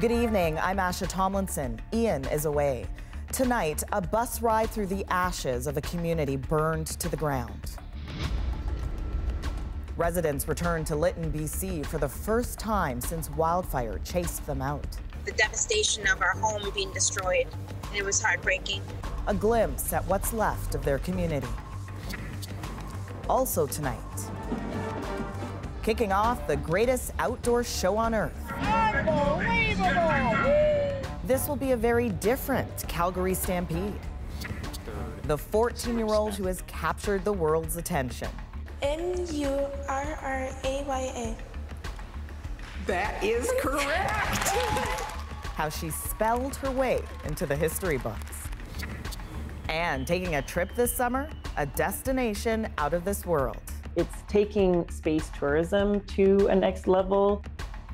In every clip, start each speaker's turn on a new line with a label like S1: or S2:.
S1: Good evening. I'm Asha Tomlinson. Ian is away. Tonight, a bus ride through the ashes of a community burned to the ground. Residents returned to Lytton, BC for the first time since wildfire chased them out.
S2: The devastation of our home being destroyed, and it was heartbreaking.
S1: A glimpse at what's left of their community. Also tonight, kicking off the greatest outdoor show on earth. This will be a very different Calgary Stampede. The 14 year old who has captured the world's attention.
S3: M U R R A Y A.
S4: That is correct.
S1: How she spelled her way into the history books. And taking a trip this summer, a destination out of this world.
S5: It's taking space tourism to a next level.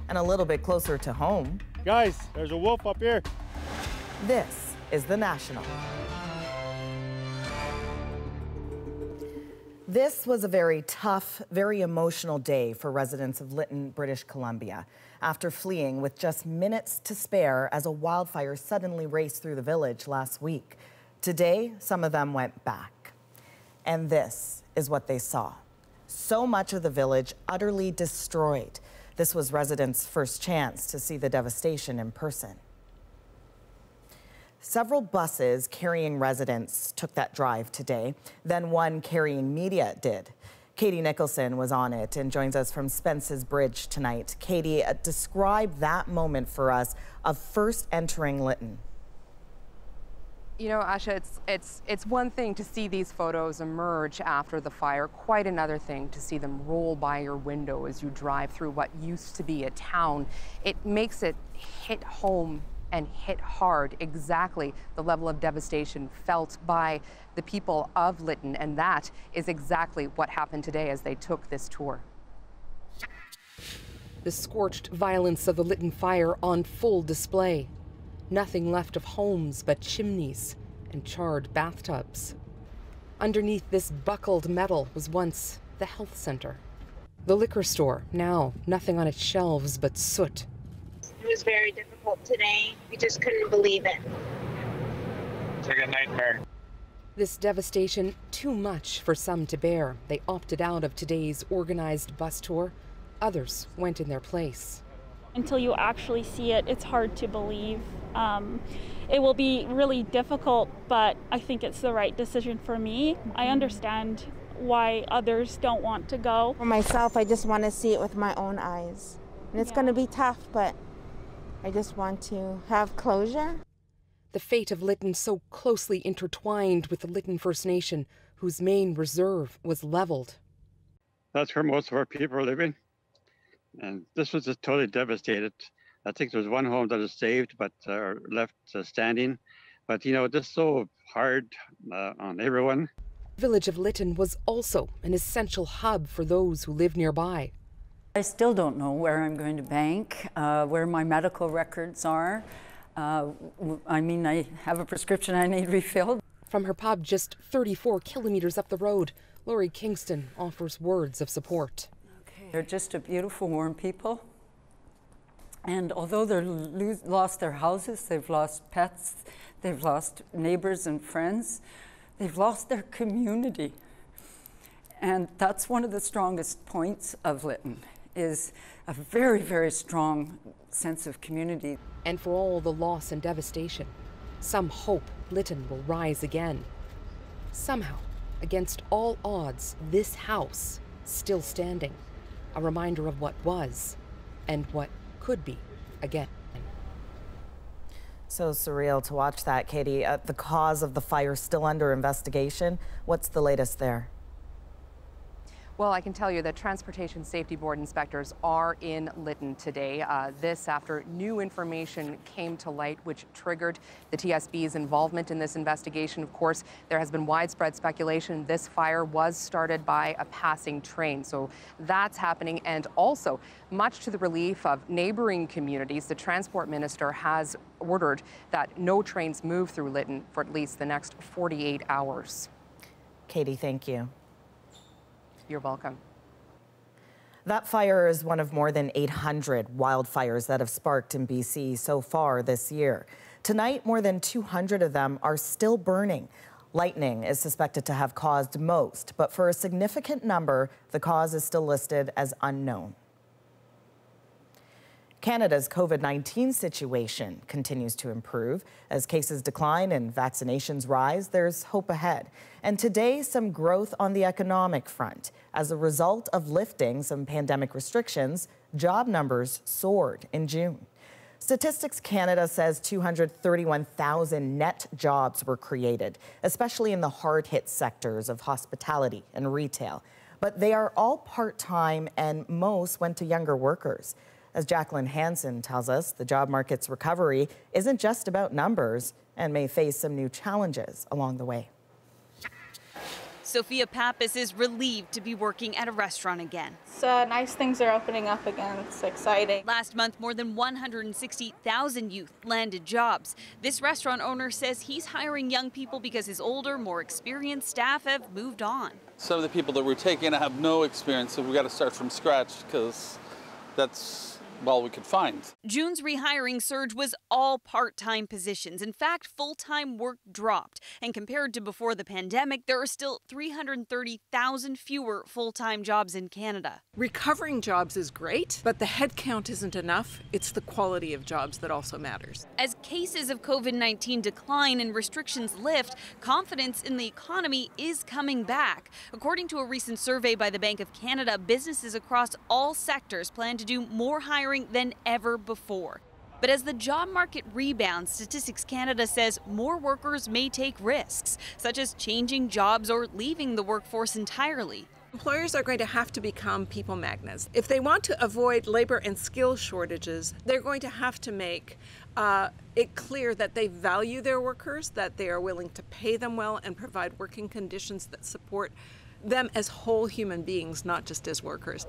S1: And a little bit closer to home.
S6: Guys, there's a wolf up here.
S1: This is The National. This was a very tough, very emotional day for residents of Lytton, British Columbia, after fleeing with just minutes to spare as a wildfire suddenly raced through the village last week. Today, some of them went back. And this is what they saw. So much of the village utterly destroyed. This was residents' first chance to see the devastation in person. Several buses carrying residents took that drive today. Then one carrying media did. Katie Nicholson was on it and joins us from Spence's Bridge tonight. Katie, uh, describe that moment for us of first entering Lytton.
S7: You know, Asha, it's, it's, it's one thing to see these photos emerge after the fire, quite another thing to see them roll by your window as you drive through what used to be a town. It makes it hit home and hit hard exactly the level of devastation felt by the people of Lytton, and that is exactly what happened today as they took this tour. The scorched violence of the Lytton fire on full display. Nothing left of homes but chimneys and charred bathtubs. Underneath this buckled metal was once the health center. The liquor store, now nothing on its shelves but soot.
S2: It was very difficult today. We just couldn't believe it.
S6: It's like a nightmare.
S7: This devastation, too much for some to bear. They opted out of today's organized bus tour. Others went in their place.
S8: Until you actually see it, it's hard to believe. Um, it will be really difficult, but I think it's the right decision for me. I understand why others don't want to go.
S3: For myself, I just want to see it with my own eyes. And it's
S8: Yeah.
S3: going to be tough, but I just want to have closure.
S7: The fate of Lytton so closely intertwined with the Lytton First Nation, whose main reserve was leveled.
S6: That's where most of our people are living. And this was just totally devastated. I think there was one home that was saved, but uh, left uh, standing. But you know, just so hard uh, on everyone.
S7: village of Lytton was also an essential hub for those who live nearby.
S9: I still don't know where I'm going to bank, uh, where my medical records are. Uh, w- I mean, I have a prescription I need refilled.
S7: From her pub just 34 kilometers up the road, Laurie Kingston offers words of support.
S9: They're just a beautiful, warm people. And although they've lost their houses, they've lost pets, they've lost neighbors and friends, they've lost their community. And that's one of the strongest points of Lytton, is a very, very strong sense of community.
S7: And for all the loss and devastation, some hope Lytton will rise again. Somehow, against all odds, this house still standing, a reminder of what was and what could be again.
S1: So surreal to watch that, Katie. Uh, the cause of the fire still under investigation. What's the latest there?
S7: Well, I can tell you that Transportation Safety Board inspectors are in Lytton today. Uh, this after new information came to light, which triggered the TSB's involvement in this investigation. Of course, there has been widespread speculation this fire was started by a passing train. So that's happening. And also, much to the relief of neighboring communities, the transport minister has ordered that no trains move through Lytton for at least the next 48 hours.
S1: Katie, thank you.
S7: You're welcome.
S1: That fire is one of more than 800 wildfires that have sparked in BC so far this year. Tonight, more than 200 of them are still burning. Lightning is suspected to have caused most, but for a significant number, the cause is still listed as unknown. Canada's COVID 19 situation continues to improve. As cases decline and vaccinations rise, there's hope ahead. And today, some growth on the economic front. As a result of lifting some pandemic restrictions, job numbers soared in June. Statistics Canada says 231,000 net jobs were created, especially in the hard hit sectors of hospitality and retail. But they are all part time, and most went to younger workers. As Jacqueline Hansen tells us, the job market's recovery isn't just about numbers and may face some new challenges along the way.
S10: Sophia Pappas is relieved to be working at a restaurant again.
S8: So nice things are opening up again. It's exciting.
S10: Last month, more than 160,000 youth landed jobs. This restaurant owner says he's hiring young people because his older, more experienced staff have moved on.
S11: Some of the people that we're taking have no experience, so we got to start from scratch because that's well we could find.
S10: June's rehiring surge was all part time positions. In fact, full time work dropped. And compared to before the pandemic, there are still 330,000 fewer full time jobs in Canada.
S4: Recovering jobs is great, but the headcount isn't enough. It's the quality of jobs that also matters.
S10: As cases of COVID 19 decline and restrictions lift, confidence in the economy is coming back. According to a recent survey by the Bank of Canada, businesses across all sectors plan to do more hiring than ever before. But as the job market rebounds, Statistics Canada says more workers may take risks, such as changing jobs or leaving the workforce entirely.
S4: Employers are going to have to become people magnets. If they want to avoid labor and skill shortages, they're going to have to make uh, it clear that they value their workers, that they are willing to pay them well and provide working conditions that support them as whole human beings, not just as workers.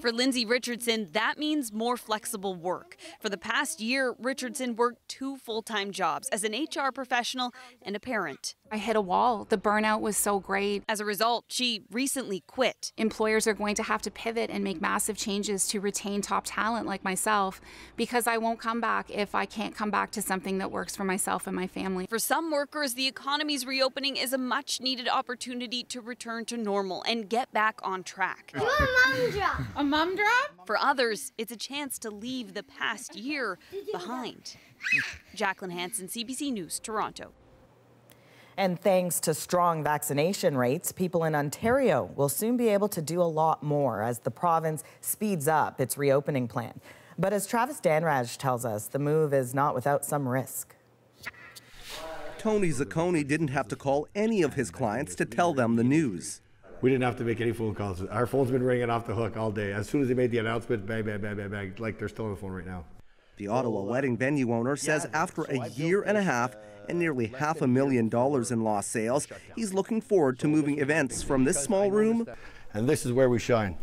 S10: For Lindsay Richardson, that means more flexible work. For the past year, Richardson worked two full time jobs as an HR professional and a parent.
S12: I hit a wall. The burnout was so great.
S10: As a result, she recently quit.
S12: Employers are going to have to pivot and make massive changes to retain top talent like myself because I won't come back if I can't come back to something that works for myself and my family.
S10: For some workers, the economy's reopening is a much needed opportunity to return to normal and get back on track.
S13: Do a mom drop.
S8: A mom drop?
S10: For others, it's a chance to leave the past year behind. Jacqueline Hansen, CBC News, Toronto.
S1: And thanks to strong vaccination rates, people in Ontario will soon be able to do a lot more as the province speeds up its reopening plan. But as Travis Dhanraj tells us, the move is not without some risk.
S14: Tony Zacconi didn't have to call any of his clients to tell them the news.
S15: We didn't have to make any phone calls. Our phone's been ringing off the hook all day. As soon as they made the announcement, bang, bang, bang, bang, bang, like they're still on the phone right now.
S14: The Ottawa wedding venue owner says after a year and a half, and nearly half a million dollars in lost sales, he's looking forward to moving events from this small room.
S15: And this is where we shine.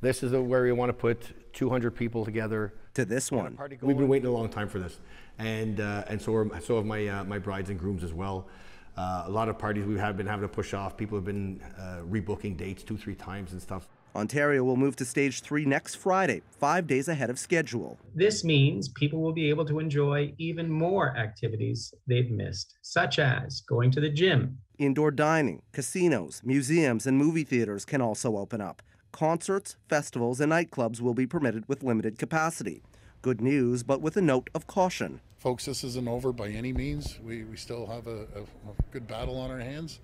S15: This is where we want to put 200 people together.
S14: To this one.
S15: We've been waiting a long time for this. And, uh, and so, are, so have my, uh, my brides and grooms as well. Uh, a lot of parties we have been having to push off. People have been uh, rebooking dates two, three times and stuff.
S14: Ontario will move to stage three next Friday, five days ahead of schedule.
S16: This means people will be able to enjoy even more activities they've missed, such as going to the gym.
S14: Indoor dining, casinos, museums, and movie theaters can also open up. Concerts, festivals, and nightclubs will be permitted with limited capacity. Good news, but with a note of caution.
S17: Folks, this isn't over by any means. We, we still have a, a, a good battle on our hands.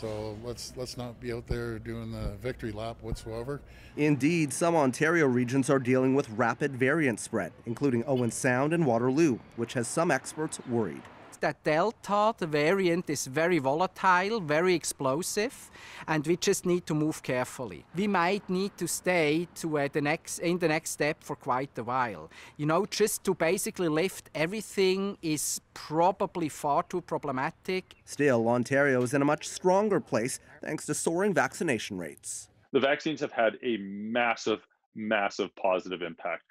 S17: So let's let's not be out there doing the victory lap whatsoever.
S14: Indeed, some Ontario regions are dealing with rapid variant spread, including Owen Sound and Waterloo, which has some experts worried
S18: that Delta, the variant, is very volatile, very explosive, and we just need to move carefully. We might need to stay to uh, the next in the next step for quite a while. You know, just to basically lift everything is probably far too problematic.
S14: Still, Ontario is in a much stronger place thanks to soaring vaccination rates.
S19: The vaccines have had a massive, massive positive impact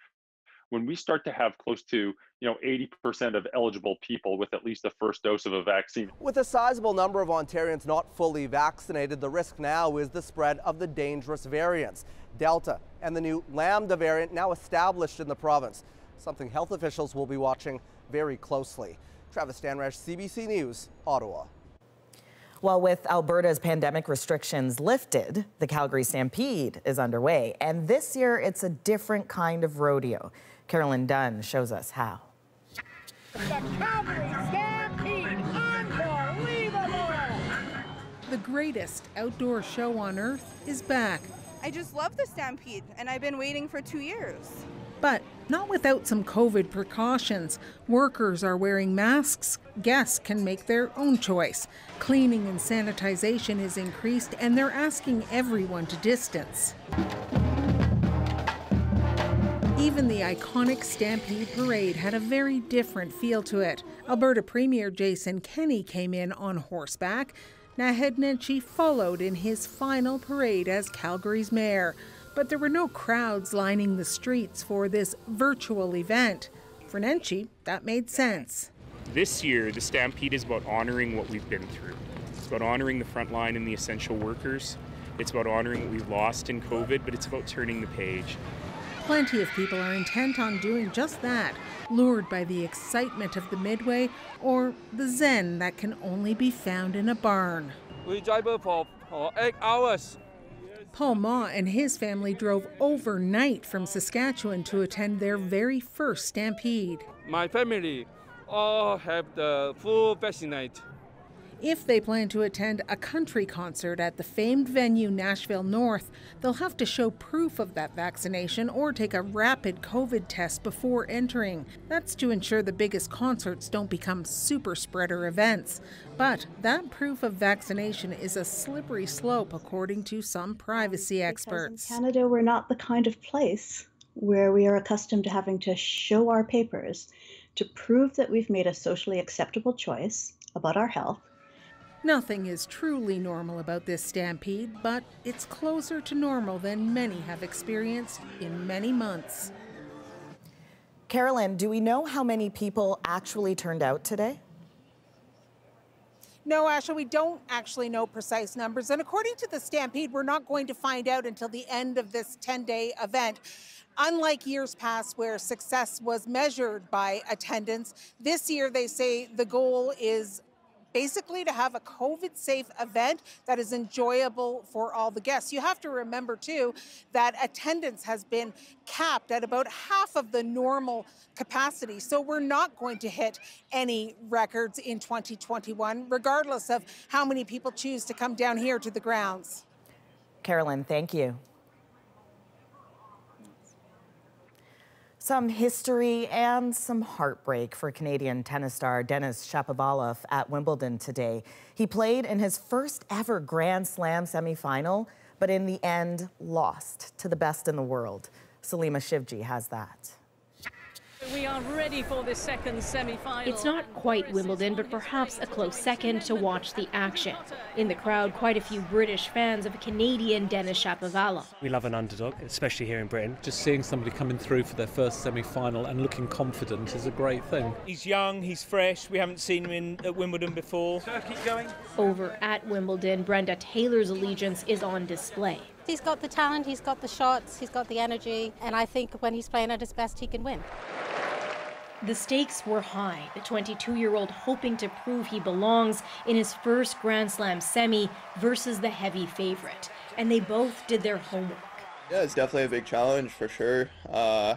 S13: when we start to have close to you know 80% of eligible people with at least the first dose of a vaccine.
S14: With a sizable number of Ontarians not fully vaccinated, the risk now is the spread of the dangerous variants, Delta and the new Lambda variant now established in the province, something health officials will be watching very closely. Travis Dhanraj, CBC News, Ottawa.
S1: Well, with Alberta's pandemic restrictions lifted, the Calgary Stampede is underway. And this year, it's a different kind of rodeo. Carolyn Dunn shows us how.
S19: The Calgary Stampede, unbelievable!
S20: The greatest outdoor show on earth is back.
S21: I just love the Stampede, and I've been waiting for two years.
S20: But not without some COVID precautions. Workers are wearing masks. Guests can make their own choice. Cleaning and sanitization is increased, and they're asking everyone to distance. Even the iconic Stampede Parade had a very different feel to it. Alberta Premier Jason Kenney came in on horseback. Naheed Nenshi followed in his final parade as Calgary's mayor. But there were no crowds lining the streets for this virtual event. For Nenshi, that made sense.
S22: This year, the Stampede is about honoring what we've been through. It's about honoring the front line and the essential workers. It's about honoring what we've lost in COVID, but it's about turning the page.
S20: Plenty of people are intent on doing just that, lured by the excitement of the Midway or the zen that can only be found in a barn.
S23: We drive for, for eight hours.
S20: Paul Ma and his family drove overnight from Saskatchewan to attend their very first stampede.
S23: My family all have the full vaccinate.
S20: If they plan to attend a country concert at the famed venue Nashville North, they'll have to show proof of that vaccination or take a rapid COVID test before entering. That's to ensure the biggest concerts don't become super spreader events. But that proof of vaccination is a slippery slope, according to some privacy experts.
S24: in Canada, we're not the kind of place where we are accustomed to having to show our papers to prove that we've made a socially acceptable choice about our health
S20: Nothing is truly normal about this stampede, but it's closer to normal than many have experienced in many months.
S1: Carolyn, do we know how many people actually turned out today?
S20: No, Asha, we don't actually know precise numbers. And according to the Stampede, we're not going to find out until the end of this 10 day event. Unlike years past where success was measured by attendance, this year they say the goal is basically to have a COVID safe event that is enjoyable for all the guests. You have to remember, too, that attendance has been capped at about half of the normal capacity. So we're not going to hit any records in 2021, regardless of how many people choose to come down here to the grounds.
S1: Carolyn, thank you. Some history and some heartbreak for Canadian tennis star Denis Shapovalov at Wimbledon today. He played in his first ever Grand Slam semifinal, but in the end lost to the best in the world. Salima Shivji has that.
S25: We are ready for the second semi-final.
S26: It's not quite Wimbledon, but perhaps a close second to watch the action. In the crowd, quite a few British fans of a Canadian Denis Shapovalov.
S27: We love an underdog, especially here in Britain.
S28: Just seeing somebody coming through for their first semi-final and looking confident is a great thing.
S29: He's young, he's fresh. We haven't seen him in, at Wimbledon before. keep going.
S26: Over at Wimbledon, Brenda Taylor's allegiance is on display.
S30: He's got the talent, he's got the shots, he's got the energy, and I think when he's playing at his best, he can win.
S26: The stakes were high, the 22 year old hoping to prove he belongs in his first Grand Slam semi versus the heavy favorite. And they both did their homework.
S31: Yeah, it's definitely a big challenge for sure. Uh,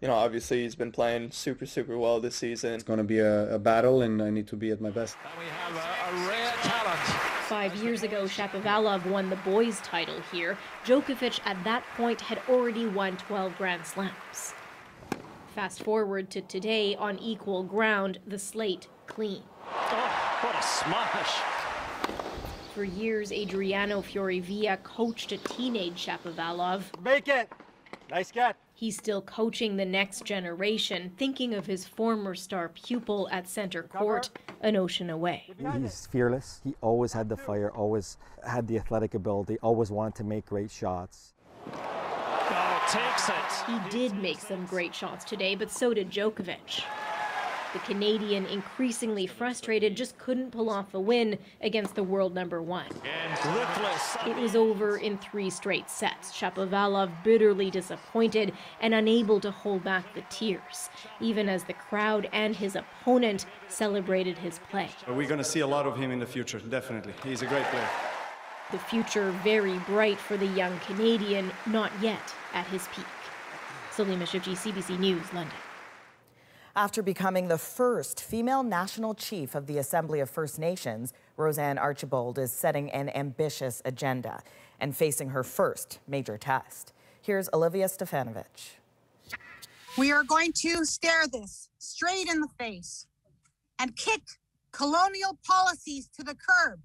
S31: you know, obviously he's been playing super, super well this season.
S32: It's going to be a, a battle, and I need to be at my best.
S25: We have a, a rare talent.
S26: Five years ago, Shapovalov won the boys' title here. Djokovic at that point had already won 12 Grand Slams. Fast forward to today on equal ground, the slate clean.
S25: Oh, what a smash!
S26: For years, Adriano Fuorivia coached a teenage Shapovalov.
S33: Make it! Nice get.
S26: He's still coaching the next generation, thinking of his former star pupil at center court, an ocean away.
S32: He's fearless. He always had the fire, always had the athletic ability, always wanted to make great shots.
S25: Oh, takes it.
S26: He did make some great shots today, but so did Djokovic. The Canadian, increasingly frustrated, just couldn't pull off a win against the world number one. It was over in three straight sets. Shapovalov bitterly disappointed and unable to hold back the tears, even as the crowd and his opponent celebrated his play.
S34: We're going to see a lot of him in the future, definitely. He's a great player.
S26: The future very bright for the young Canadian, not yet at his peak. Salima Shivji, CBC News, London.
S1: After becoming the first female national chief of the Assembly of First Nations, Roseanne Archibald is setting an ambitious agenda and facing her first major test. Here's Olivia Stefanovich.
S35: We are going to stare this straight in the face and kick colonial policies to the curb.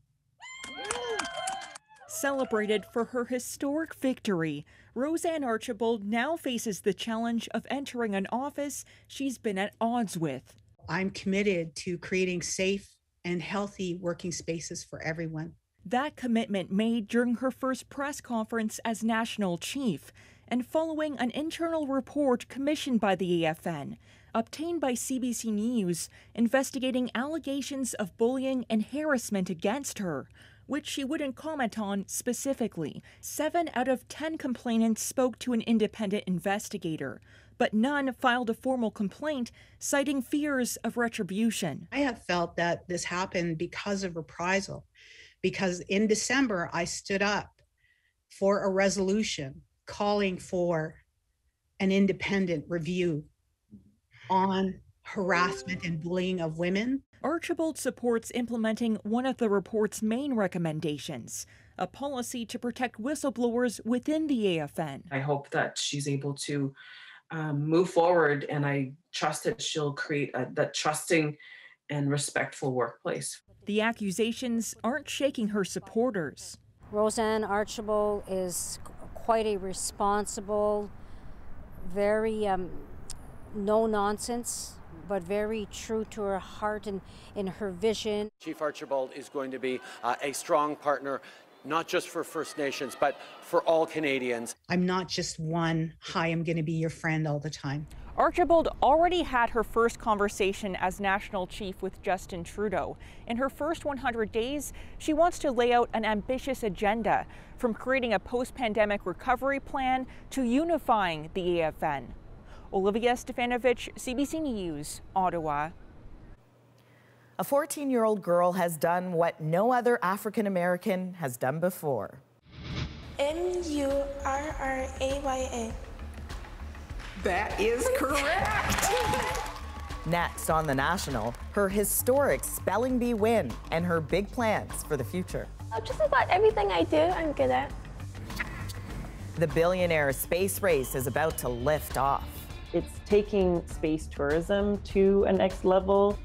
S36: Celebrated for her historic victory, Roseanne Archibald now faces the challenge of entering an office she's been at odds with.
S37: I'm committed to creating safe and healthy working spaces for everyone.
S36: That commitment made during her first press conference as national chief and following an internal report commissioned by the AFN, obtained by CBC News, investigating allegations of bullying and harassment against her which she wouldn't comment on specifically. Seven out of ten complainants spoke to an independent investigator, but none filed a formal complaint citing fears of retribution.
S37: I have felt that this happened because of reprisal, because in December I stood up for a resolution calling for an independent review on harassment and bullying of women.
S36: Archibald supports implementing one of the report's main recommendations a policy to protect whistleblowers within the AFN.
S38: I hope that she's able to um, move forward, and I trust that she'll create a, that trusting and respectful workplace.
S36: The accusations aren't shaking her supporters.
S39: Roseanne Archibald is quite a responsible, very um, no nonsense but very true to her heart and in her vision.
S40: Chief Archibald is going to be uh, a strong partner not just for First Nations, but for all Canadians.
S37: I'm not just one, hi, I'm going to be your friend all the time.
S36: Archibald already had her first conversation as national chief with Justin Trudeau. In her first 100 days, she wants to lay out an ambitious agenda, from creating a post pandemic recovery plan to unifying the AFN. Olivia Stefanovich, CBC News, Ottawa.
S1: A 14 year old girl has done what no other African American has done before.
S41: M U R R A Y A.
S1: That is correct. Next on The National, her historic spelling bee win and her big plans for the future.
S41: Just about everything I do, I'm good at.
S1: The billionaire space race is about to lift off.
S42: It's taking space tourism to a next level.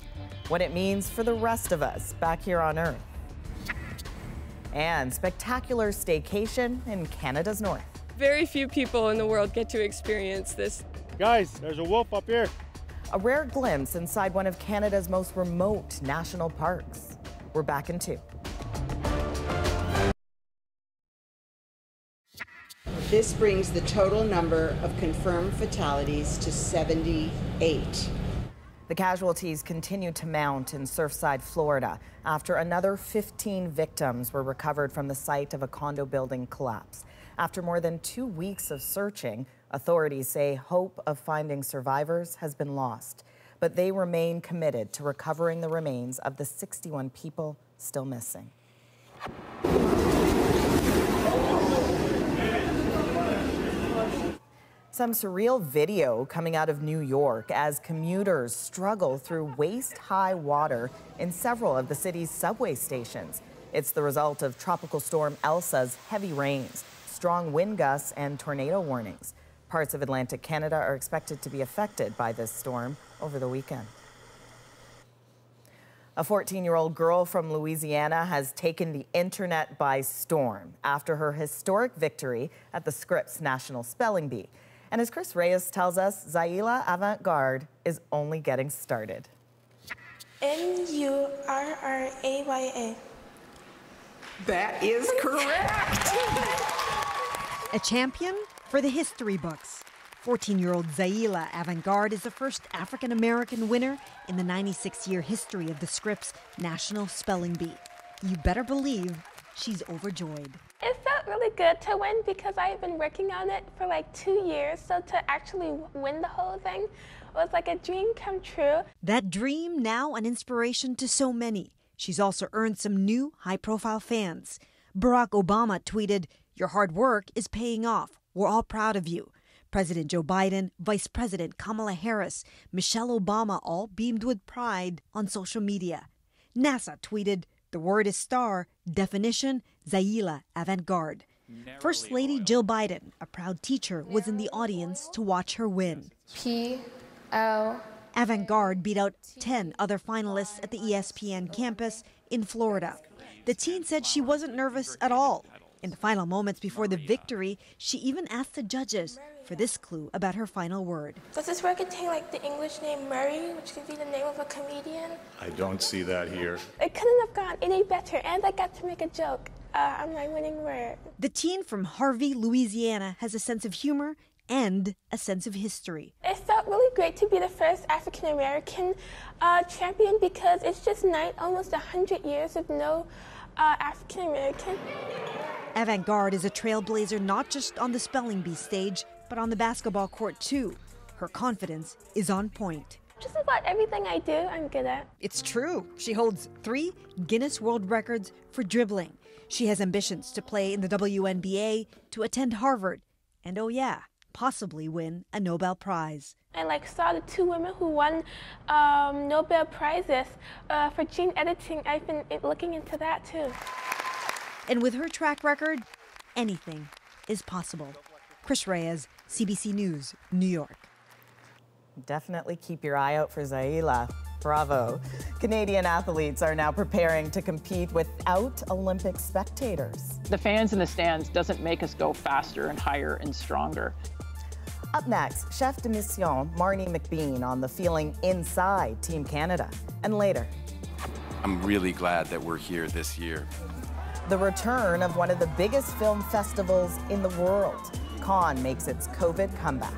S1: What it means for the rest of us back here on Earth. And spectacular staycation in Canada's north.
S43: Very few people in the world get to experience this.
S33: Guys, there's a wolf up here.
S1: A rare glimpse inside one of Canada's most remote national parks. We're back in two.
S44: This brings the total number of confirmed fatalities to 78.
S1: The casualties continue to mount in Surfside, Florida, after another 15 victims were recovered from the site of a condo building collapse. After more than two weeks of searching, authorities say hope of finding survivors has been lost, but they remain committed to recovering the remains of the 61 people still missing. Some surreal video coming out of New York as commuters struggle through waist high water in several of the city's subway stations. It's the result of Tropical Storm Elsa's heavy rains, strong wind gusts, and tornado warnings. Parts of Atlantic Canada are expected to be affected by this storm over the weekend. A 14 year old girl from Louisiana has taken the internet by storm after her historic victory at the Scripps National Spelling Bee. And as Chris Reyes tells us, Zaila Avant Garde is only getting started.
S41: M U R R A Y A.
S1: That is correct.
S45: A champion
S46: for the history books. 14 year old Zaila Avantgarde is the first African American winner in the 96 year history of the Scripps National Spelling Bee. You better believe she's overjoyed.
S41: It felt really good to win because I had been working on it for like two years. So to actually win the whole thing was like a dream come true.
S46: That dream now an inspiration to so many. She's also earned some new high profile fans. Barack Obama tweeted, Your hard work is paying off. We're all proud of you. President Joe Biden, Vice President Kamala Harris, Michelle Obama all beamed with pride on social media. NASA tweeted, The word is star, definition, Zaila Avantgarde. First Lady Jill Biden, a proud teacher, was in the audience to watch her win.
S41: P L.
S46: Avantgarde beat out 10 other finalists at the E ESPN campus in Florida. The teen said she wasn't nervous at all. In the final moments before the victory, she even asked the judges for this clue about her final word.
S41: Does this word contain like the English name Murray, which could be the name of a comedian?
S47: I don't see that here.
S41: It couldn't have gone any better, and I got to make a joke uh, on my winning word.
S46: The teen from Harvey, Louisiana has a sense of humor and a sense of history.
S41: It felt really great to be the first African American uh, champion because it's just night almost 100 years of no uh, African American.
S46: Avantgarde is a trailblazer not just on the spelling bee stage, but on the basketball court too. Her confidence is on point.
S41: Just about everything I do, I'm good at.
S46: It's true. She holds three Guinness World Records for dribbling. She has ambitions to play in the WNBA, to attend Harvard, and oh, yeah, possibly win a Nobel Prize.
S41: I like saw the two women who won um, Nobel prizes uh, for gene editing. I've been looking into that too.
S46: And with her track record, anything is possible. Chris Reyes, CBC News, New York.
S1: Definitely keep your eye out for Zaila. Bravo. Canadian athletes are now preparing to compete without Olympic spectators.
S45: The fans in the stands doesn't make us go faster and higher and stronger.
S1: Up next, chef de mission Marnie McBean on the feeling inside Team Canada. And later,
S48: I'm really glad that we're here this year.
S1: the return of one of the biggest film festivals in the world. Cannes makes its COVID comeback.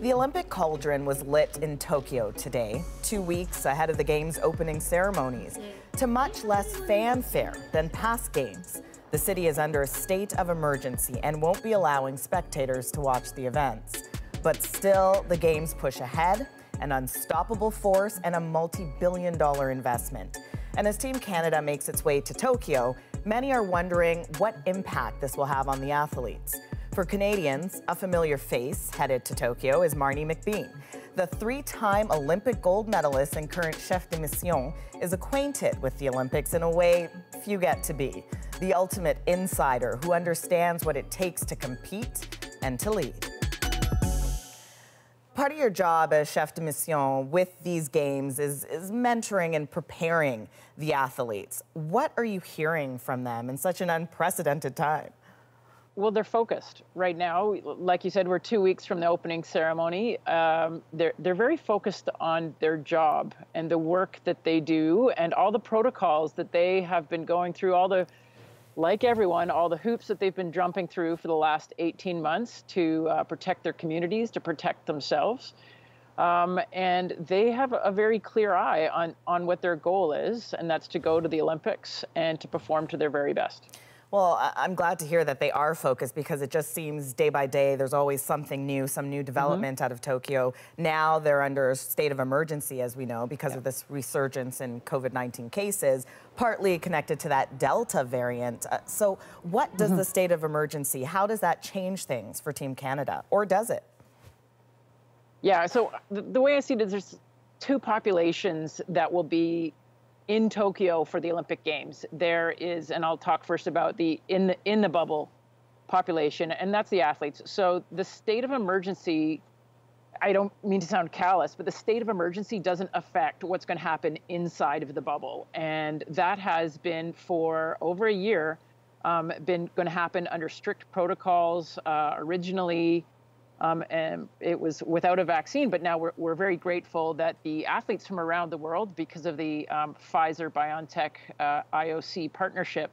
S1: The Olympic cauldron was lit in Tokyo today, two weeks ahead of the Games opening ceremonies. To much less fanfare than past games, the city is under a state of emergency and won't be allowing spectators to watch the events. But still, the Games push ahead, an unstoppable force, and a multi billion dollar investment. And as Team Canada makes its way to Tokyo, many are wondering what impact this will have on the athletes. For Canadians, a familiar face headed to Tokyo is Marnie McBean. The three time Olympic gold medalist and current chef de mission is acquainted with the Olympics in a way few get to be. The ultimate insider who understands what it takes to compete and to lead. Part of your job as chef de mission with these games is, is mentoring and preparing the athletes. What are you hearing from them in such an unprecedented time?
S45: Well, they're focused right now. Like you said, we're two weeks from the opening ceremony. Um, they're they're very focused on their job and the work that they do, and all the protocols that they have been going through. All the, like everyone, all the hoops that they've been jumping through for the last 18 months to uh, protect their communities, to protect themselves. Um, and they have a very clear eye on, on what their goal is, and that's to go to the Olympics and to perform to their very best.
S1: Well, I'm glad to hear that they are focused because it just seems day by day there's always something new, some new development out of Tokyo. Now they're under a state of emergency, as we know, because of this resurgence in COVID 19 cases, partly connected to that Delta variant. Uh, so, what does the state of emergency, how does that change things for Team Canada, or does it?
S45: Yeah, so the, the way I see it is there's two populations that will be in Tokyo for the Olympic Games. There is, and I'll talk first about the in the in the bubble population, and that's the athletes. So the state of emergency, I don't mean to sound callous, but the state of emergency doesn't affect what's going to happen inside of the bubble, and that has been for over a year. Um, been going to happen under strict protocols. Uh, originally, Um, and it was without a vaccine, but now we're, we're very grateful that the athletes from around the world, because of the um, Pfizer BioNTech uh, IOC partnership,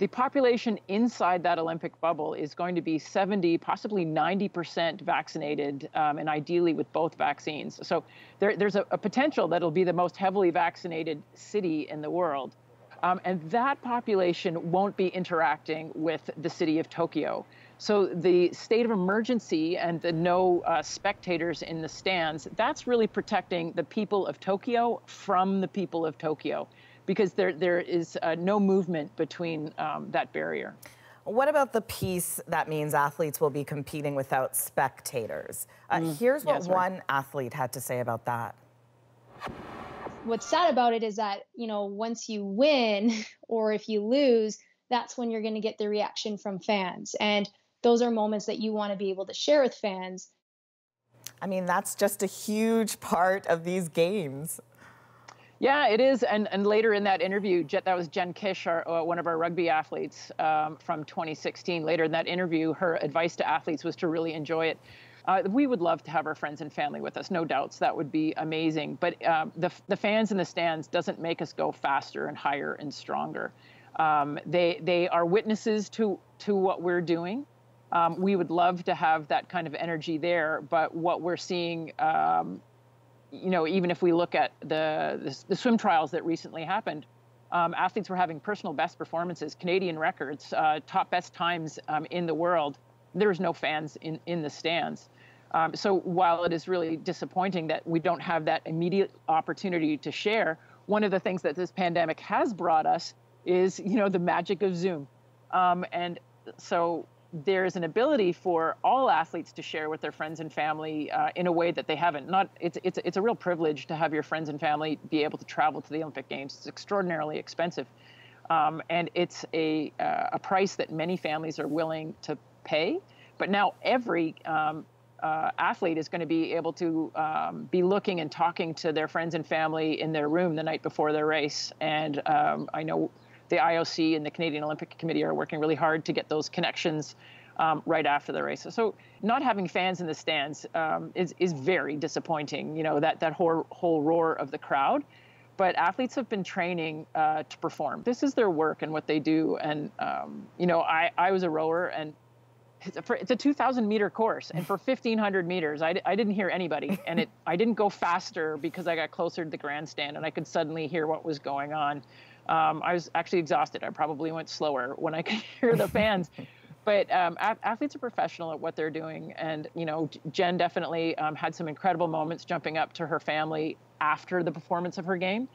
S45: the population inside that Olympic bubble is going to be 70, possibly 90% vaccinated, um, and ideally with both vaccines. So there, there's a, a, potential that it'll be the most heavily vaccinated city in the world. Um, and that population won't be interacting with the city of Tokyo. So the state of emergency and the no uh, spectators in the stands, that's really protecting the people of Tokyo from the people of Tokyo because there, there is uh, no movement between um, that barrier.
S1: What about the piece that means athletes will be competing without spectators? Uh, mm. Here's what yes, one right. athlete had to say about that.
S49: What's sad about it is that, you know, once you win or if you lose, that's when you're going to get the reaction from fans. And those are moments that you want to be able to share with fans.
S1: I mean, that's just a huge part of these games.
S45: Yeah, it is. And and later in that interview, that was Jen Kish, our, uh, one of our rugby athletes um, from 2016. Later in that interview, her advice to athletes was to really enjoy it. Uh, we would love to have our friends and family with us, no doubts. That would be amazing. But um, the the fans in the stands doesn't make us go faster and higher and stronger. Um, they they are witnesses to to what we're doing. Um, we would love to have that kind of energy there, but what we're seeing um, you know, even if we look at the, the, the swim trials that recently happened, um, athletes were having personal best performances, Canadian records, uh, top best times um, in the world. There's no fans in, in the stands. Um, so while it is really disappointing that we don't have that immediate opportunity to share, one of the things that this pandemic has brought us is, you know, the magic of Zoom. Um, and so there's an ability for all athletes to share with their friends and family uh, in a way that they haven't. Not it's it's it's a real privilege to have your friends and family be able to travel to the Olympic Games. It's extraordinarily expensive, um, and it's a uh, a price that many families are willing to pay. But now every um, uh, athlete is going to be able to um, be looking and talking to their friends and family in their room the night before their race. And um, I know the IOC and the Canadian Olympic Committee are working really hard to get those connections um, right after the race. So not having fans in the stands um, is is very disappointing. You know that that whole whole roar of the crowd. But athletes have been training uh, to perform. This is their work and what they do. And um, you know, I I was a rower and. It's a, it's a 2,000 meter course, and for 1,500 meters, I, I didn't hear anybody, and it I didn't go faster because I got closer to the grandstand, and I could suddenly hear what was going on. Um, I was actually exhausted. I probably went slower when I could hear the fans. but um, athletes are professional at what they're doing, and you know, Jen definitely um, had some incredible moments jumping up to her family after the performance of her game.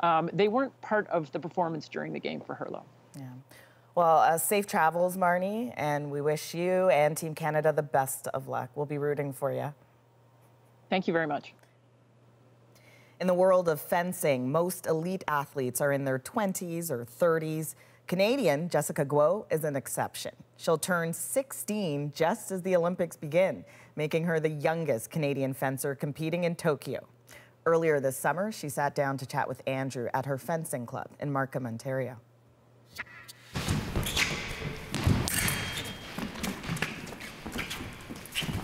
S45: Um, they weren't part of the performance during the game for her, though.
S1: Yeah. Well, uh, safe travels, Marnie, and we wish you and Team Canada the best of luck. We'll be rooting for you.
S45: Thank you very much.
S1: In the world of fencing, most elite athletes are in their 20s or 30s. Canadian Jessica Guo is an exception. She'll turn 16 just as the Olympics begin, making her the youngest Canadian fencer competing in Tokyo. Earlier this summer, she sat down to chat with Andrew at her fencing club in Markham, Ontario.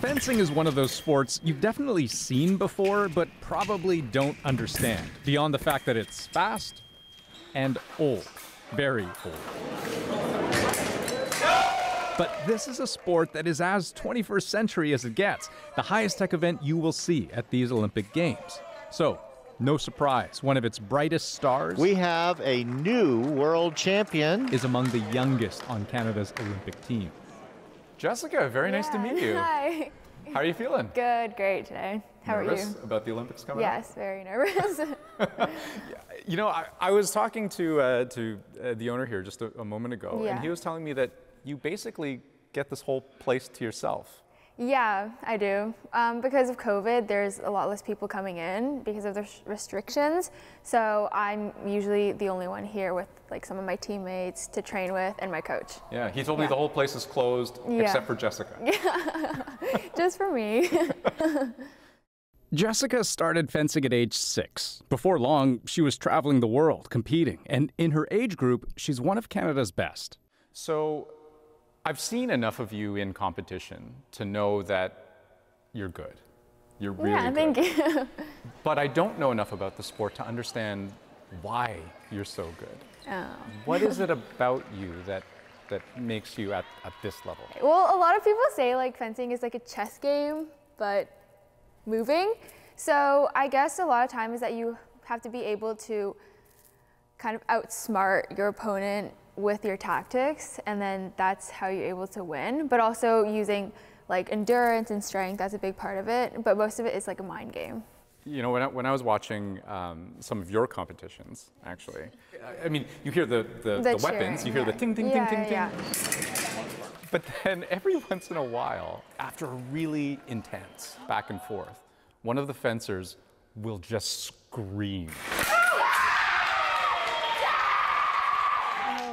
S50: Fencing is one of those sports you've definitely seen before, but probably don't understand, beyond the fact that it's fast and old. Very old. But this is a sport that is as 21st century as it gets, the highest tech event you will see at these Olympic Games. So, no surprise, one of its brightest stars.
S51: We have a new world champion.
S50: Is among the youngest on Canada's Olympic team.
S52: Jessica, very yeah. nice to meet you.
S53: Hi.
S52: How are you feeling?
S53: Good, great today. How
S52: nervous
S53: are you?
S52: about the Olympics coming
S53: yes,
S52: up?
S53: Yes, very nervous.
S52: you know, I, I, was talking to uh, to uh, the owner here just a, a moment ago,
S53: yeah.
S52: and he was telling me that you basically get this whole place to yourself.
S53: Yeah, I do. Um, because of COVID, there's a lot less people coming in because of the restrictions. So I'm usually the only one here with like some of my teammates to train with and my coach.
S52: Yeah, he told yeah. me the whole place is closed yeah. except for Jessica.
S53: Yeah, just for me.
S50: Jessica started fencing at age six. Before long, she was traveling the world, competing, and in her age group, she's one of Canada's best.
S52: So I've seen enough of you in competition to know that you're good. You're really
S53: yeah,
S52: good.
S53: thank you.
S52: But I don't know enough about the sport to understand why you're so good.
S53: Oh.
S52: What is it about you that that makes you at, at this level?
S53: Well, a lot of people say like fencing is like a chess game, but moving. So I guess a lot of times that you have to be able to kind of outsmart your opponent with your tactics, and then that's how you're able to win. But also using like endurance and strength, that's a big part of it. But most of it is like a mind game.
S52: You know, when I, when I was watching um, some of your competitions, actually, I- mean, you hear the, the,
S53: The
S52: the, weapons, you hear the ting, ting,
S53: Yeah,
S52: ting, ting, ting.
S53: yeah.
S52: But then every once in a while, after a really intense back and forth, one of the fencers will just scream.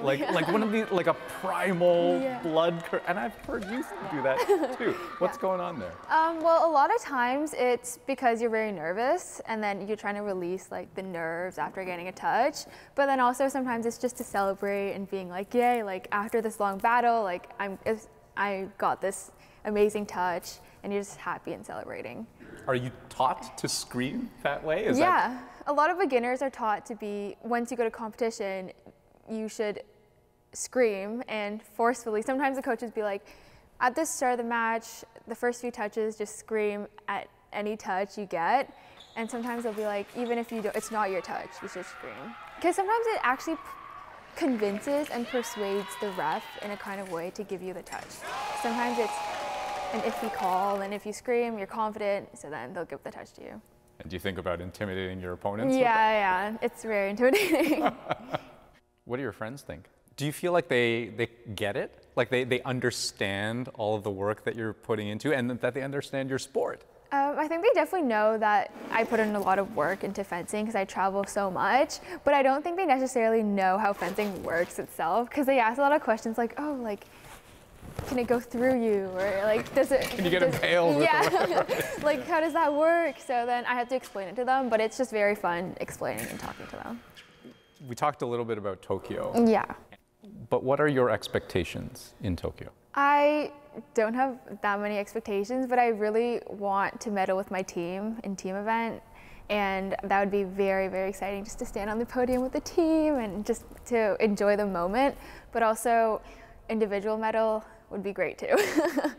S52: Like, like one of these, like a primal
S53: Yeah.
S52: blood, cur- and I've heard you do that too. What's going on there?
S53: Um, well, a lot of times it's because you're very nervous and then you're trying to release like the nerves after getting a touch. But then also sometimes it's just to celebrate and being like, yay, like after this long battle, like I'm, I got this amazing touch and you're just happy and celebrating.
S52: Are you taught to scream that way? Is
S53: yeah,
S52: That,
S53: a lot of beginners are taught to be, once you go to competition, you should scream and forcefully. Sometimes the coaches be like, at the start of the match, the first few touches, just scream at any touch you get. And sometimes they'll be like, even if you don't, it's not your touch, you should scream. Because sometimes it actually convinces and persuades the ref in a kind of way to give you the touch. Sometimes it's an iffy call, and if you scream, you're confident, so then they'll give the touch to you.
S52: and do you think about intimidating your opponents?
S53: Yeah, yeah, it's very intimidating.
S52: What do your friends think? Do you feel like they, they get it? Like they, they understand all of the work that you're putting into and that they understand your sport?
S53: Um, I think they definitely know that I put in a lot of work into fencing because I travel so much, but I don't think they necessarily know how fencing works itself because they ask a lot of questions like, oh, like, can it go through you? Or like, does it.
S52: Can you get
S53: does-
S52: impaled
S53: Yeah. like, how does that work? So then I have to explain it to them, but it's just very fun explaining and talking to them.
S52: We talked a little bit about Tokyo,
S53: Yeah.
S52: But what are your expectations in Tokyo?
S53: I don't have that many expectations, but I really want to medal with my team in team event. And that would be very, very exciting just to stand on the podium with the team and just to enjoy the moment. But also, individual medal would be great too.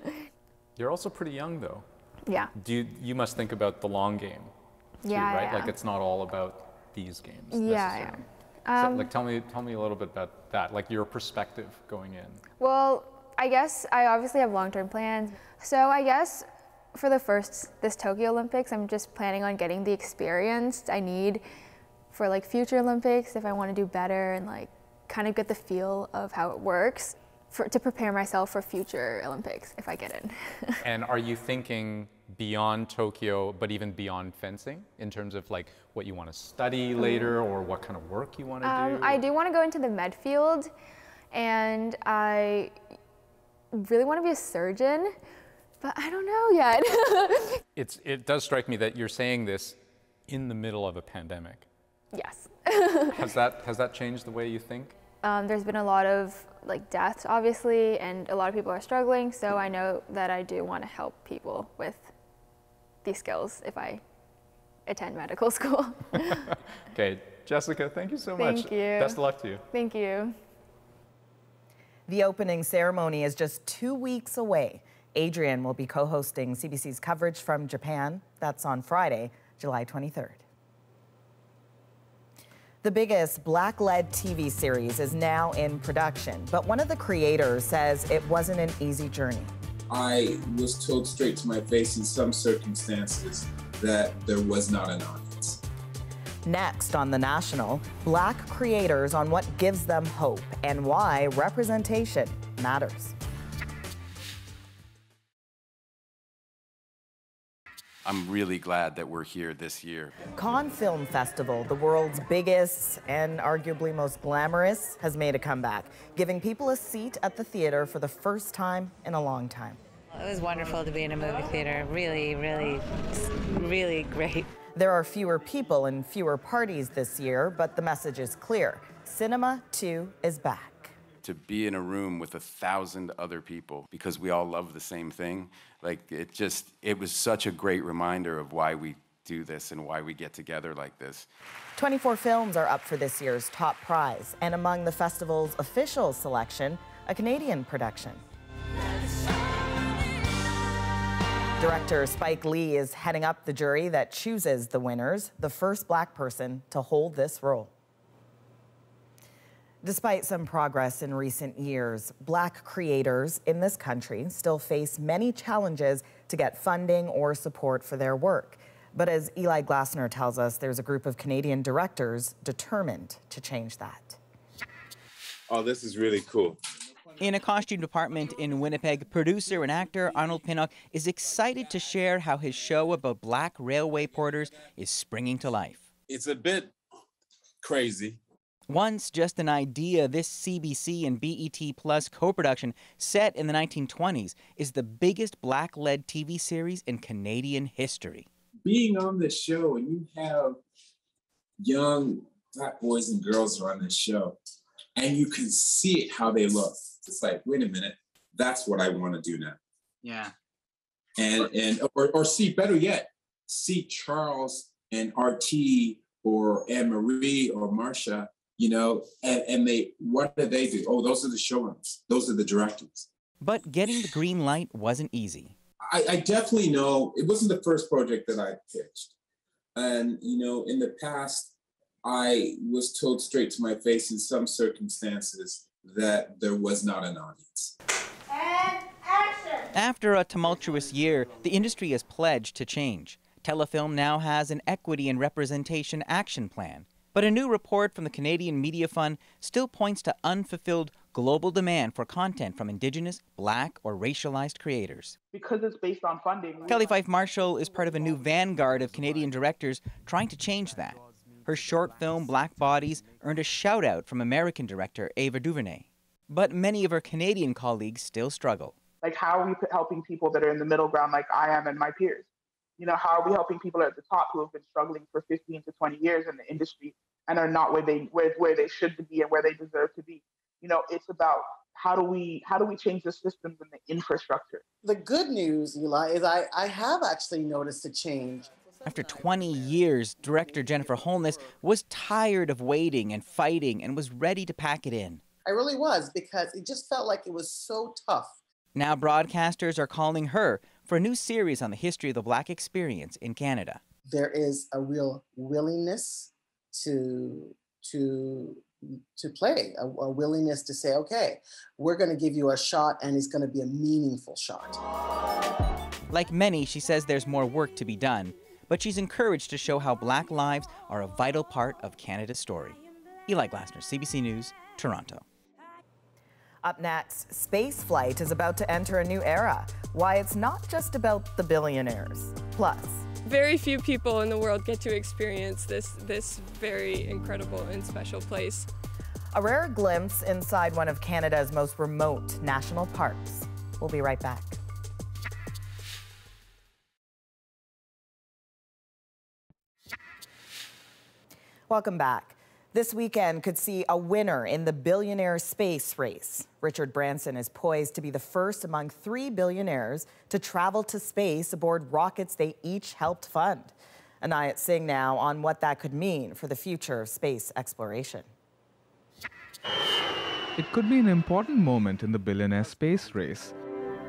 S52: You're also pretty young though.
S53: yeah.
S52: Do you, you must think about the long game too,
S53: Yeah,
S52: right?
S53: yeah.
S52: Like it's not all about these games.
S53: Yeah, yeah. Um,
S52: so, like tell me tell me a little bit about that, like your perspective going in.
S53: Well, I guess I obviously have long term plans. So I guess for the first, this Tokyo Olympics, I'm just planning on getting the experience I need for like future Olympics if I want to do better and like kind of get the feel of how it works for, to prepare myself for future Olympics if I get in.
S52: and are you thinking beyond Tokyo, but even beyond fencing, in terms of like what you want to study later or what kind of work you want to
S53: Um,
S52: do?
S53: I do want to go into the med field, and I really want to be a surgeon, but I don't know yet.
S52: It's, it does strike me that you're saying this in the middle of a pandemic.
S53: yes.
S52: Has that, has that changed the way you think?
S53: Um, there's been a lot of like deaths, obviously, and a lot of people are struggling. So I know that I do want to help people with these skills if I attend medical school.
S52: Okay, Jessica, thank you so
S53: Thank
S52: much.
S53: you.
S52: Best of luck to you.
S53: Thank you.
S1: The opening ceremony is just two weeks away. Adrienne will be co hosting CBC's coverage from Japan. That's on Friday, July 23rd. The biggest black led TV series is now in production, but one of the creators says it wasn't an easy journey.
S54: I was told straight to my face in some circumstances that there was not an audience.
S1: Next on The National, black creators on what gives them hope and why representation matters.
S48: I'm really glad that we're here this year.
S1: Cannes Film Festival, the world's biggest and arguably most glamorous, has made a comeback, giving people a seat at the theater for the first time in a long time.
S55: It was wonderful to be in a movie theater. Really, really, really great.
S1: There are fewer people and fewer parties this year, but the message is clear. Cinema 2 is back.
S48: to be in a room with a thousand other people because we all love the same thing. Like it just, it was such a great reminder of why we do this and why we get together like this.
S1: 24 films are up for this year's top prize, and among the festival's official selection, a Canadian production. Director Spike Lee is heading up the jury that chooses the winners, the first black person to hold this role. Despite some progress in recent years, black creators in this country still face many challenges to get funding or support for their work. But as Eli Glasner tells us, there's a group of Canadian directors determined to change that.
S54: Oh, this is really cool.
S56: In a costume department in Winnipeg, producer and actor Arnold Pinnock is excited to share how his show about black railway porters is springing to life.
S54: It's a bit crazy.
S56: Once just an idea, this CBC and BET Plus co production, set in the 1920s, is the biggest black led TV series in Canadian history
S54: being on this show and you have young black boys and girls are on this show and you can see it how they look. It's like, wait a minute, that's what I want to do now.
S56: Yeah.
S54: And and or, or see better yet, see Charles and RT or Anne Marie or Marsha, you know, and, and they what do they do? Oh, those are the showrunners, those are the directors.
S56: But getting the green light wasn't easy.
S54: I, I definitely know it wasn't the first project that I pitched. And, you know, in the past, I was told straight to my face in some circumstances that there was not an audience.
S56: and After a tumultuous year, the industry has pledged to change. Telefilm now has an equity and representation action plan. But a new report from the Canadian Media Fund still points to unfulfilled global demand for content from Indigenous, Black, or racialized creators.
S57: Because it's based on funding.
S56: Kelly Fyffe-Marshall is part of a new vanguard of Canadian directors trying to change that. Her short film, Black Bodies, earned a shout out from American director Ava DuVernay. But many of her Canadian colleagues still struggle.
S57: Like, how are we helping people that are in the middle ground, like I am and my peers? You know, how are we helping people at the top who have been struggling for 15 to 20 years in the industry and are not where they where, where they should be and where they deserve to be? you know it's about how do we how do we change the systems and the infrastructure
S58: the good news eli is i i have actually noticed a change
S56: after 20 years, director Jennifer Holness was tired of waiting and fighting and was ready to pack it in.
S58: I really was because it just felt like it was so tough.
S56: Now, broadcasters are calling her for a new series on the history of the Black experience in Canada.
S58: There is a real willingness to to to play, a, a willingness to say, okay, we're going to give you a shot and it's going to be a meaningful shot.
S56: Like many, she says there's more work to be done, but she's encouraged to show how black lives are a vital part of Canada's story. Eli Glasner, CBC News, Toronto.
S1: Up next, space flight is about to enter a new era. Why it's not just about the billionaires. Plus,
S43: very few people in the world get to experience this, this very incredible and special place.
S1: A rare glimpse inside one of Canada's most remote national parks. We'll be right back. Welcome back. This weekend could see a winner in the billionaire space race. Richard Branson is poised to be the first among three billionaires to travel to space aboard rockets they each helped fund. Inayat Singh now on what that could mean for the future of space exploration.
S59: It could be an important moment in the billionaire space race.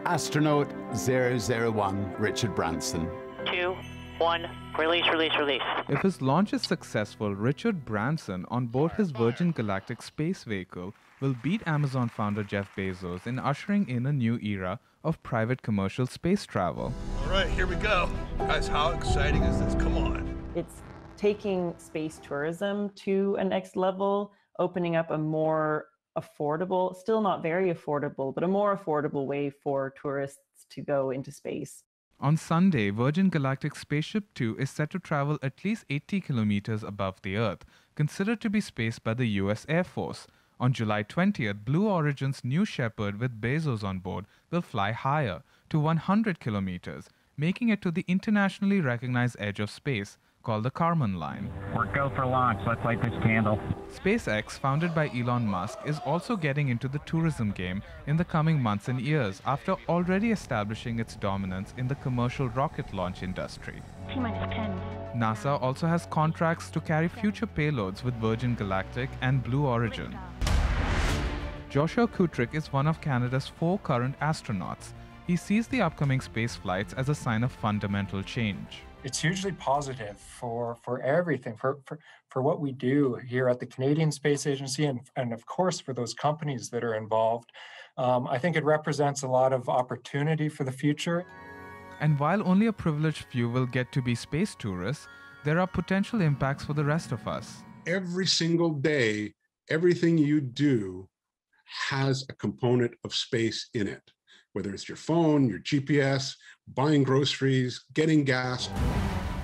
S60: Astronaut 001 Richard Branson.
S61: Two, one, release, release, release.
S59: If his launch is successful, Richard Branson, on board his Virgin Galactic space vehicle, will beat Amazon founder Jeff Bezos in ushering in a new era of private commercial space travel.
S62: All right, here we go. Guys, how exciting is this? Come on.
S42: It's taking space tourism to a next level, opening up a more affordable, still not very affordable, but a more affordable way for tourists to go into space.
S59: On Sunday, Virgin Galactic Spaceship 2 is set to travel at least 80 kilometers above the Earth, considered to be spaced by the US Air Force. On July 20th, Blue Origin's New Shepard with Bezos on board will fly higher to 100 kilometers, making it to the internationally recognized edge of space called the Kármán line.
S63: We're go for launch. Let's light this candle.
S59: SpaceX, founded by Elon Musk, is also getting into the tourism game in the coming months and years after already establishing its dominance in the commercial rocket launch industry. NASA also has contracts to carry future payloads with Virgin Galactic and Blue Origin. Joshua Kutryk is one of Canada's four current astronauts. He sees the upcoming space flights as a sign of fundamental change.
S64: It's hugely positive for, for everything, for, for, for what we do here at the Canadian Space Agency, and, and of course for those companies that are involved. Um, I think it represents a lot of opportunity for the future.
S59: And while only a privileged few will get to be space tourists, there are potential impacts for the rest of us.
S65: Every single day, everything you do has a component of space in it whether it's your phone, your GPS, buying groceries, getting gas.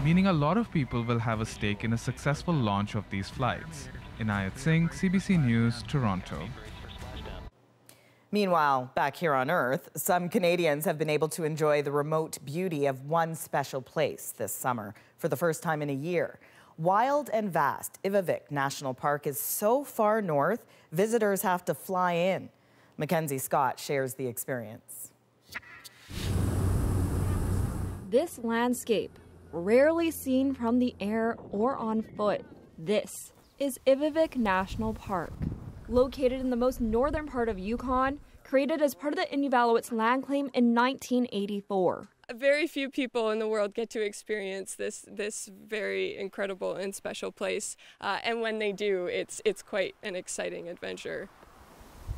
S59: Meaning a lot of people will have a stake in a successful launch of these flights. Inayat Singh, CBC News, Toronto.
S1: Meanwhile, back here on Earth, some Canadians have been able to enjoy the remote beauty of one special place this summer for the first time in a year. Wild and vast, Ivavik National Park is so far north, visitors have to fly in. Mackenzie Scott shares the experience.
S66: This landscape, rarely seen from the air or on foot, this is Ivavik National Park. Located in the most northern part of Yukon, created as part of the Inuvialuits land claim in 1984.
S43: Very few people in the world get to experience this this very incredible and special place, uh, and when they do, it's it's quite an exciting adventure.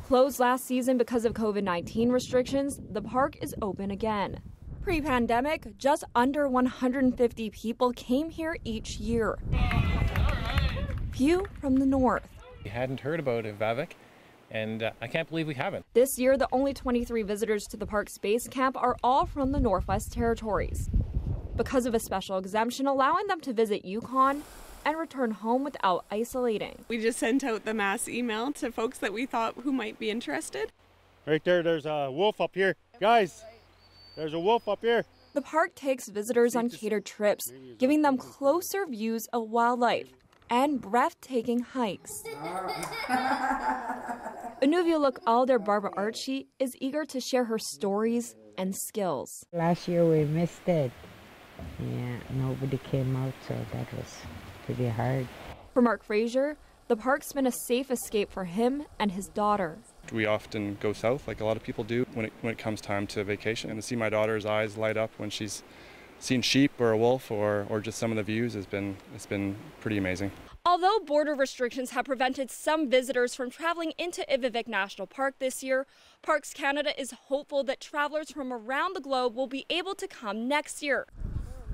S66: Closed last season because of COVID 19 restrictions, the park is open again. Pre pandemic, just under 150 people came here each year. Few from the north.
S67: We hadn't heard about Ivavik, and uh, I can't believe we haven't.
S66: This year, the only 23 visitors to the park's base camp are all from the Northwest Territories. Because of a special exemption allowing them to visit Yukon, and return home without isolating.
S68: We just sent out the mass email to folks that we thought who might be interested.
S69: Right there, there's a wolf up here. Guys, there's a wolf up here.
S66: The park takes visitors on catered trips, giving them closer views of wildlife and breathtaking hikes. Inuvialuk Alder Barbara Archie is eager to share her stories and skills.
S70: Last year we missed it. Yeah, nobody came out, so that was pretty hard.
S66: For Mark Frazier, the park's been a safe escape for him and his daughter.
S71: We often go south, like a lot of people do, when it, when it comes time to vacation. And to see my daughter's eyes light up when she's seen sheep or a wolf or, or just some of the views has been, it's been pretty amazing.
S66: Although border restrictions have prevented some visitors from traveling into Ivavik National Park this year, Parks Canada is hopeful that travelers from around the globe will be able to come next year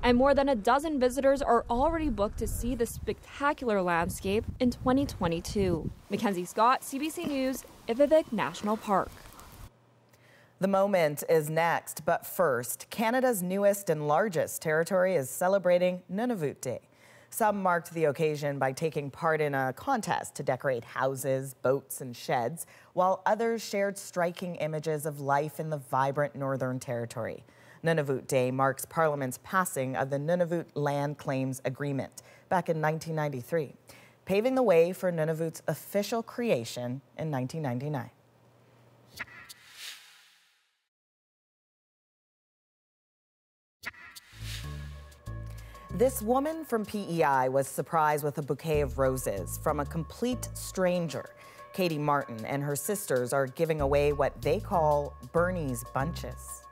S66: and more than a dozen visitors are already booked to see the spectacular landscape in 2022. Mackenzie Scott, CBC News, Ivavik National Park.
S1: The moment is next, but first, Canada's newest and largest territory is celebrating Nunavut Day. Some marked the occasion by taking part in a contest to decorate houses, boats, and sheds, while others shared striking images of life in the vibrant Northern Territory. Nunavut Day marks Parliament's passing of the Nunavut Land Claims Agreement back in 1993, paving the way for Nunavut's official creation in 1999. This woman from PEI was surprised with a bouquet of roses from a complete stranger. Katie Martin and her sisters are giving away what they call Bernie's bunches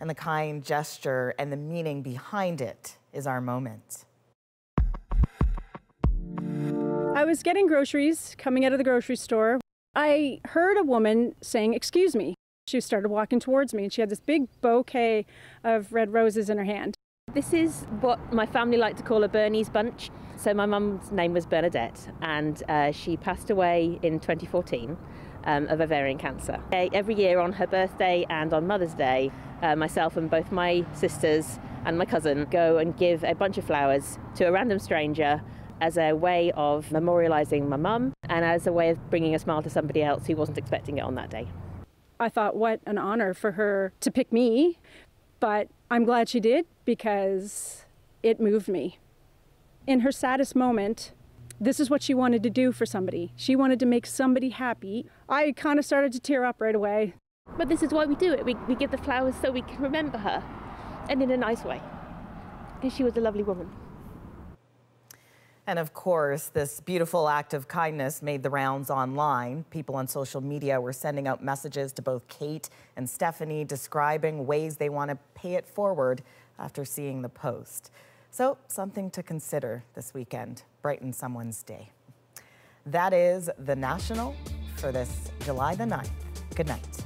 S1: and the kind gesture and the meaning behind it is our moment.
S72: I was getting groceries coming out of the grocery store. I heard a woman saying, Excuse me. She started walking towards me and she had this big bouquet of red roses in her hand.
S73: This is what my family like to call a Bernie's bunch. So, my mum's name was Bernadette, and uh, she passed away in 2014 um, of ovarian cancer. Every year on her birthday and on Mother's Day, uh, myself and both my sisters and my cousin go and give a bunch of flowers to a random stranger as a way of memorializing my mum and as a way of bringing a smile to somebody else who wasn't expecting it on that day.
S72: I thought, what an honor for her to pick me, but I'm glad she did because it moved me. In her saddest moment, this is what she wanted to do for somebody. She wanted to make somebody happy. I kind of started to tear up right away.
S73: But this is why we do it. We, we give the flowers so we can remember her, and in a nice way, because she was a lovely woman.
S1: And of course, this beautiful act of kindness made the rounds online. People on social media were sending out messages to both Kate and Stephanie describing ways they want to pay it forward after seeing the post. So, something to consider this weekend brighten someone's day. That is the National for this July the 9th. Good night.